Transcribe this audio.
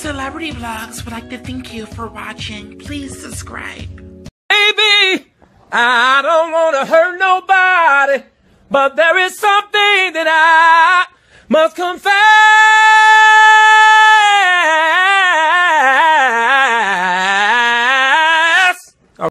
Celebrity Vlogs would like to thank you for watching. Please subscribe. Baby, I don't want to hurt nobody, but there is something that I must confess.